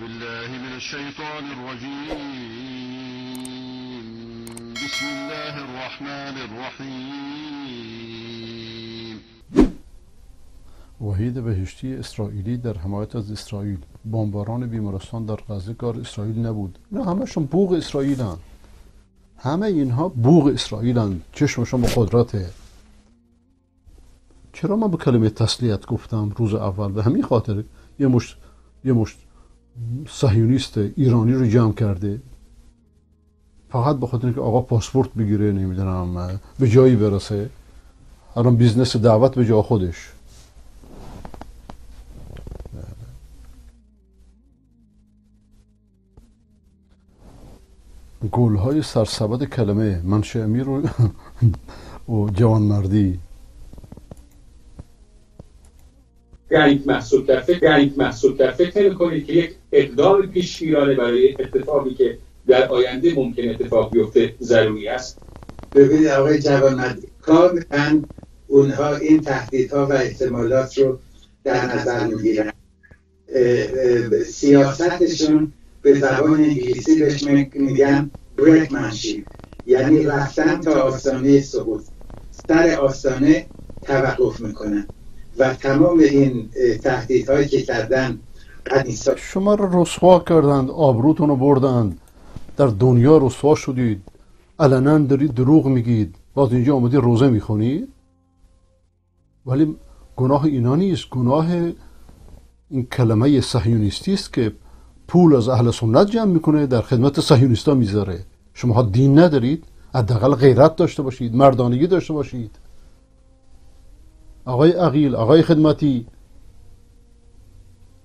بالله من الشيطان الرجيم. بسم الله الرحمن الرحيم. وحید بهشتی اسرائیلی در حمایت از اسرائیل. بمباران بیمارستان در غزه کار اسرائیل نبود. نه همشون بوغ اسرائیل. همه اینها بوغ اسرائیل. چشمشون با قدرته. چرا من به کلمه تسلیت گفتم روز اول؟ به همین خاطر. یه مشت یه مشت صهیونیست ایرانی رو جمع کرده. فقط به خاطر اینکه آقا پاسپورت بگیره نمی‌دونم به جایی برسه. الان business دعوت به جا خودش. گل های سرسبد کلمه مناشه امیر و, و جوانمردی. در یک محصول در فکر در یک محصول در فکر کنید که یک اقدام پیشگیرانه برای اتفاقی که در آینده ممکن اتفاق بیفته ضروری است. ببینید آقای جوانمردی کاملا اونها این تهدیدها و احتمالات رو در نظر می‌گیرن. سیاستشون به زبان انگلیسی بهش میگن برکمنشیپ یعنی رفتن تا آستانه سقوط سر آستانه توقف می‌کنن. و تمام این تهدیدهایی که کردن شما رو رسوا کردند آبروتون رو بردند. در دنیا رسوا شدید. علنا دارید دروغ میگید. باز اینجا آمدی روزه می‌خونید؟ ولی گناه اینا نیست. گناه این کلمه صهیونیستی است که پول از اهل سنت جمع می‌کنه در خدمت صهیونیستا می‌ذاره. شما دین ندارید. حداقل غیرت داشته باشید مردانگی داشته باشید. آقای عقیل آقای خدمتی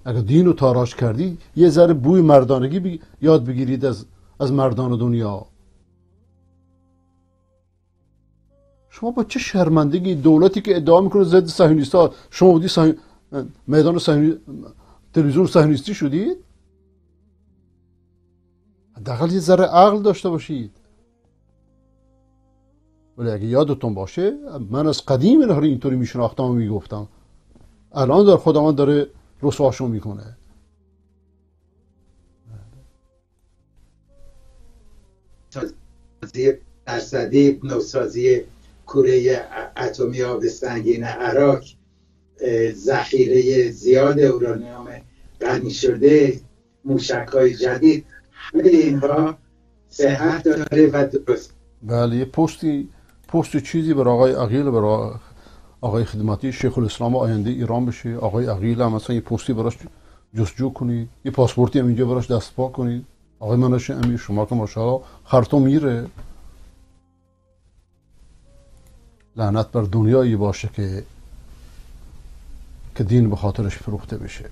اگر دین رو تاراش کردی یه ذره بوی مردانگی بی... یاد بگیرید از از مردان دنیا. شما با چه شرمندگی دولتی که ادعا می‌کنه ضد صهیونیستا؟ شما بودی صهیون... میدان صهیون... تلویزیون صهیونیستی شدید؟ حداقل یه ذره عقل داشته باشید. ولی اگه یادتون باشه من از قدیم اینها رو اینطوری میشناختم و می‌گفتم. الان در خودمان داره رسواشو می‌کنه. سازی درصدی نوسازی کوره اتمی آب سنگین عراق ذخیره زیاد اورانیوم غنی شده موشک های جدید همه اینها صحت داره و درست. بله یه پستی پست چیزی برای آقای عقیل برای آقای خدمتی شیخ الاسلام آینده ایران بشه. آقای عقیل هم مثلا یه پستی براش جستجو کنید یه پاسپورتی هم اینجا براش دست پا کنید آقای منش امیر شما که ماشاءالله خرطو میره. لعنت بر دنیایی باشه که که دین به خاطرش فروخته بشه.